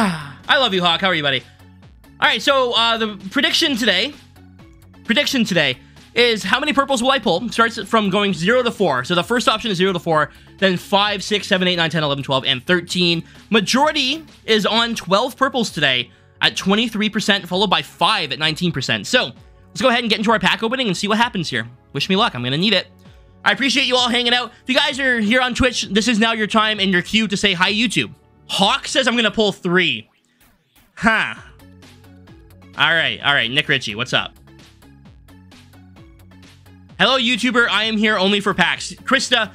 I love you, Hawk. How are you, buddy? All right, so uh, the prediction today, prediction today is how many purples will I pull? Starts from going 0 to 4. So the first option is 0 to 4, then 5, 6, 7, 8, 9, 10, 11, 12, and 13. Majority is on 12 purples today at 23%, followed by 5 at 19%. So let's go ahead and get into our pack opening and see what happens here. Wish me luck. I'm going to need it. I appreciate you all hanging out. If you guys are here on Twitch, this is now your time and your cue to say hi, YouTube. Hawk says I'm going to pull 3. Huh. All right, all right. Nick Ritchie, what's up? Hello, YouTuber. I am here only for packs. Krista,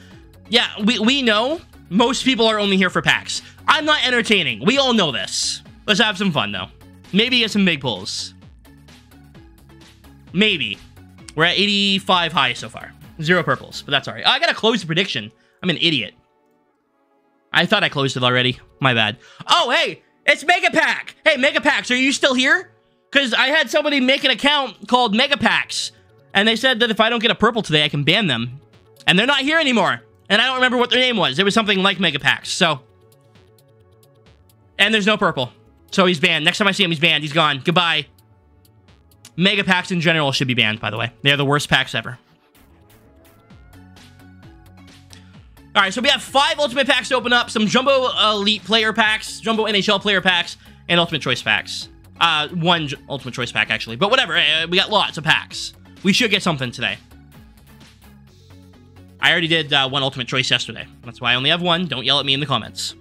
yeah, we, we know most people are only here for packs. I'm not entertaining. We all know this. Let's have some fun, though. Maybe get some big pulls. Maybe. We're at 85 high so far. Zero purples, but that's all right. I gotta close the prediction. I'm an idiot. I thought I closed it already. My bad. Oh, hey, it's Mega Pack. Hey, Mega Packs, are you still here? Because I had somebody make an account called Mega Packs. And they said that if I don't get a purple today, I can ban them. And they're not here anymore. And I don't remember what their name was. It was something like Mega Packs. So. And there's no purple. So he's banned. Next time I see him, he's banned. He's gone. Goodbye. Mega Packs in general should be banned, by the way. They're the worst packs ever. All right, so we have five Ultimate Packs to open up. Some Jumbo Elite Player Packs, Jumbo NHL Player Packs, and Ultimate Choice Packs. Uh, one Ultimate Choice Pack, actually. But whatever, uh, we got lots of packs. We should get something today. I already did uh, one ultimate choice yesterday. That's why I only have one. Don't yell at me in the comments.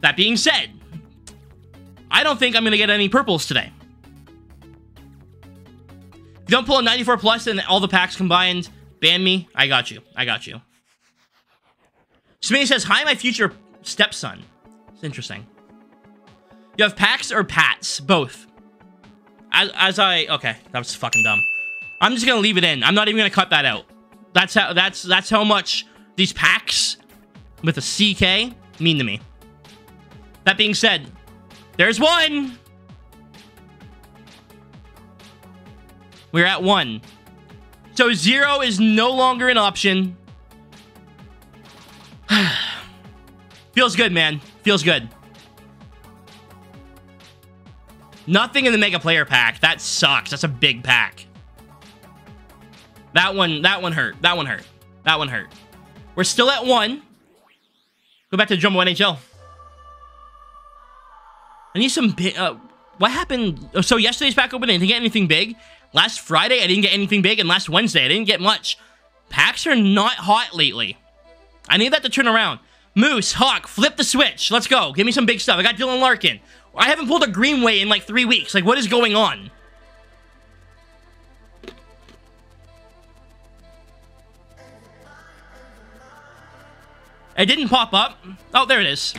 That being said, I don't think I'm going to get any purples today. If you don't pull a 94 plus and all the packs combined, ban me. I got you. I got you. Smitty says, Hi, my future stepson. It's interesting. You have packs or pats? Both. As, as I... Okay, that was fucking dumb. I'm just gonna leave it in. I'm not even gonna cut that out. That's how that's that's how much these packs with a CK mean to me. That being said, there's one. We're at one. So zero is no longer an option. Feels good, man. Feels good. Nothing in the Mega Player pack. That sucks. That's a big pack. That one, that one hurt. That one hurt. That one hurt. We're still at one. Go back to Jumbo NHL. I need some big... Uh, what happened? Oh, so yesterday's pack opening, didn't get anything big. Last Friday, I didn't get anything big. And last Wednesday, I didn't get much. Packs are not hot lately. I need that to turn around. Moose, Hawk, flip the switch. Let's go. Give me some big stuff. I got Dylan Larkin. I haven't pulled a Greenway in like three weeks. Like, what is going on? It didn't pop up. Oh, there it is.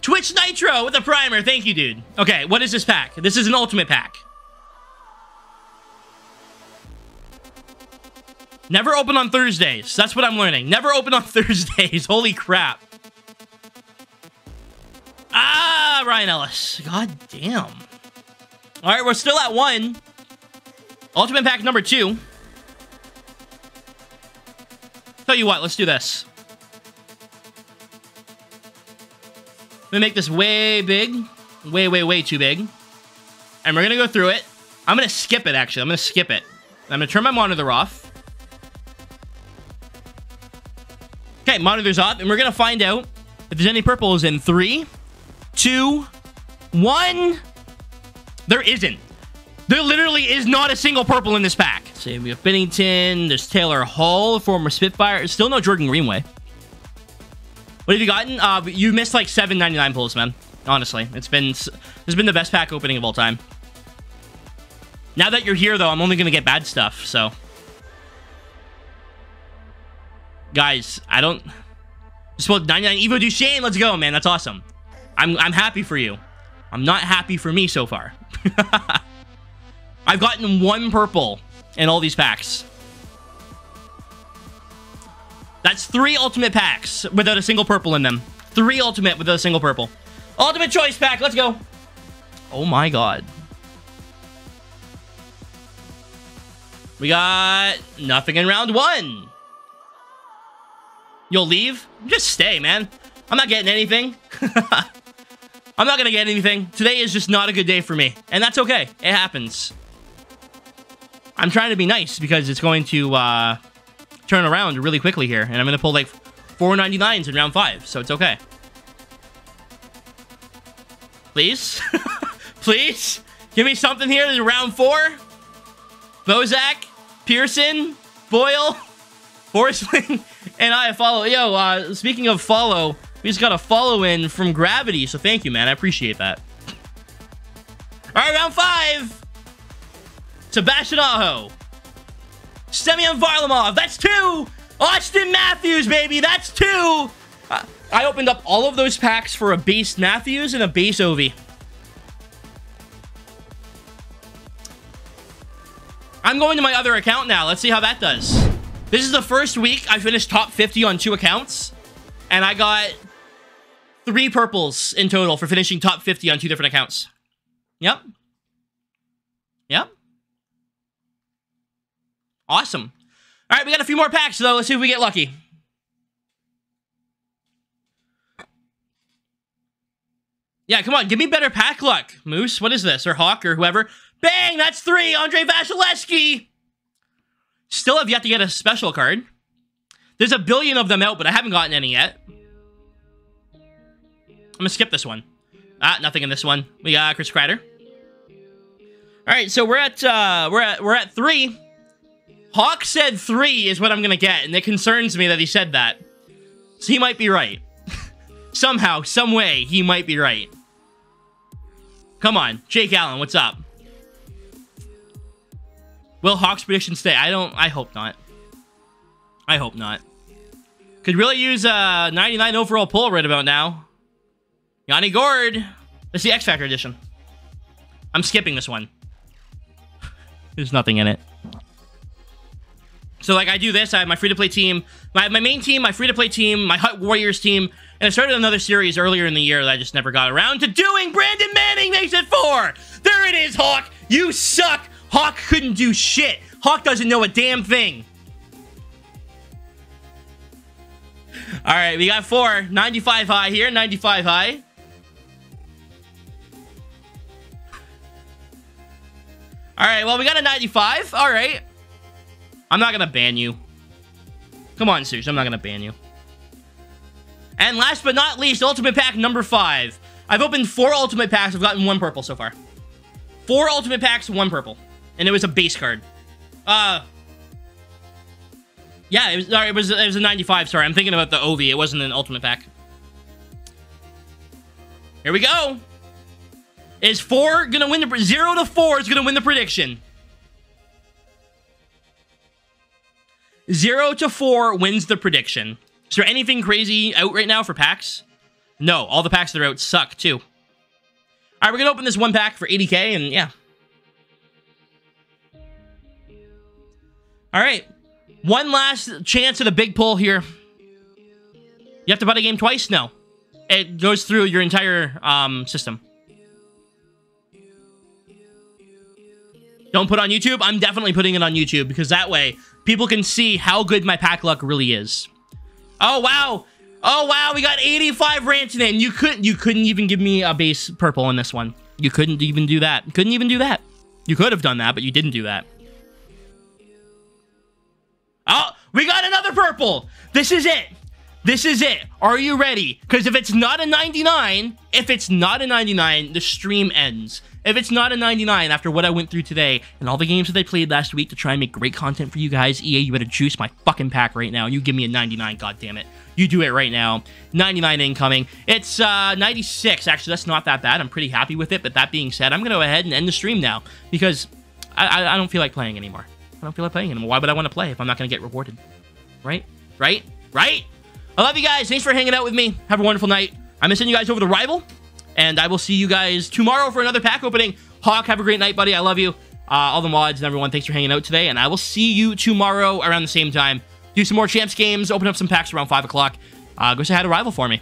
Twitch Nitro with a primer. Thank you, dude. Okay, what is this pack? This is an ultimate pack. Never open on Thursdays. That's what I'm learning. Never open on Thursdays. Holy crap. Ah, Ryan Ellis. God damn. All right, we're still at one. Ultimate pack number two. Tell you what, let's do this. I'm gonna make this way big. Way, way, way too big. And we're gonna go through it. I'm gonna skip it, actually. I'm gonna skip it. I'm gonna turn my monitor off. Okay, monitor's off, and we're gonna find out if there's any purples in three, two, one. There isn't. There literally is not a single purple in this pack. So we have Binnington, there's Taylor Hall, former Spitfire. Still no Jordan Greenway. What have you gotten? Uh, you missed like 799 pulls, man. Honestly, it's been this has been the best pack opening of all time. Now that you're here, though, I'm only gonna get bad stuff. So, guys, I don't. Just pulled 99 Evo Duchene. Let's go, man. That's awesome. I'm I'm happy for you. I'm not happy for me so far. I've gotten one purple in all these packs. That's three ultimate packs without a single purple in them. Three ultimate without a single purple. Ultimate choice pack. Let's go. Oh my god. We got nothing in round one. You'll leave? Just stay, man. I'm not getting anything. I'm not gonna get anything. Today is just not a good day for me. And that's okay. It happens. I'm trying to be nice because it's going to uh, turn around really quickly here. And I'm gonna pull like 499s in round five. So it's okay. Please? Please? Give me something here in round four. Bozak, Pearson, Boyle, Forsling, and I follow. Yo, uh, speaking of follow, we just got a follow in from Gravity, so thank you, man. I appreciate that. All right, round five. Sebastian Aho. Semyon Varlamov. That's two. Auston Matthews, baby. That's two. Uh, I opened up all of those packs for a base Matthews and a base Ovi. I'm going to my other account now. Let's see how that does. This is the first week I finished top 50 on two accounts. And I got three purples in total for finishing top 50 on two different accounts. Yep. Yep. Awesome. All right, we got a few more packs, though. Let's see if we get lucky. Yeah, come on. Give me better pack luck. Moose, what is this? Or Hawk or whoever. Bang! That's three! Andrei Vasilevskiy! Still have yet to get a special card. There's a billion of them out, but I haven't gotten any yet. I'm gonna skip this one. Ah, nothing in this one. We got Chris Kreider. All right, so we're at uh, we're at we're at three. Hawk said three is what I'm gonna get, and it concerns me that he said that. So he might be right. Somehow, some way, he might be right. Come on, Jake Allen, what's up? Will Hawks prediction stay? I don't. I hope not. I hope not. Could really use a 99 overall pull right about now. Yanni Gourde. That's the X Factor edition. I'm skipping this one. There's nothing in it. So, like, I do this. I have my free-to-play team. Have my main team, my free-to-play team, my Hut Warriors team, and I started another series earlier in the year that I just never got around to doing. Brandon Manning makes it four. There it is, Hawk. You suck. Hawk couldn't do shit. Hawk doesn't know a damn thing. All right, we got four. 95 high here, 95 high. All right, well, we got a 95. All right. I'm not going to ban you. Come on, Sush. I'm not going to ban you. And last but not least, Ultimate Pack number five. I've opened four Ultimate Packs. I've gotten one purple so far. Four Ultimate Packs, one purple and it was a base card. Uh, yeah, it was. Sorry, it was. It was a 95. Sorry, I'm thinking about the OV. It wasn't an ultimate pack. Here we go. Is four gonna win the zero to four is gonna win the prediction? Zero to four wins the prediction. Is there anything crazy out right now for packs? No, all the packs that are out suck too. All right, we're gonna open this one pack for 80k, and yeah, All right. One last chance at a big pull here. You have to buy the game twice? No. It goes through your entire um, system. Don't put on YouTube? I'm definitely putting it on YouTube because that way people can see how good my pack luck really is. Oh, wow. Oh, wow. We got 85 Rantanen. You couldn't, you couldn't even give me a base purple in this one. You couldn't even do that. couldn't even do that. You could have done that, but you didn't do that. Oh, we got another purple. This is it. This is it. Are you ready? Because if it's not a 99, if it's not a 99, the stream ends. If it's not a 99 after what I went through today and all the games that I played last week to try and make great content for you guys, EA, you better juice my fucking pack right now. You give me a 99, God damn it. You do it right now. 99 incoming. It's uh, 96. Actually, that's not that bad. I'm pretty happy with it. But that being said, I'm going to go ahead and end the stream now because I, I, I don't feel like playing anymore. I don't feel like playing anymore. Why would I want to play if I'm not going to get rewarded? Right? Right? Right? I love you guys. Thanks for hanging out with me. Have a wonderful night. I'm going to send you guys over to Rival, and I will see you guys tomorrow for another pack opening. Hawk, have a great night, buddy. I love you. Uh, all the mods and everyone, thanks for hanging out today, and I will see you tomorrow around the same time. Do some more Champs games, open up some packs around 5 o'clock. Uh, go say hi to Rival for me.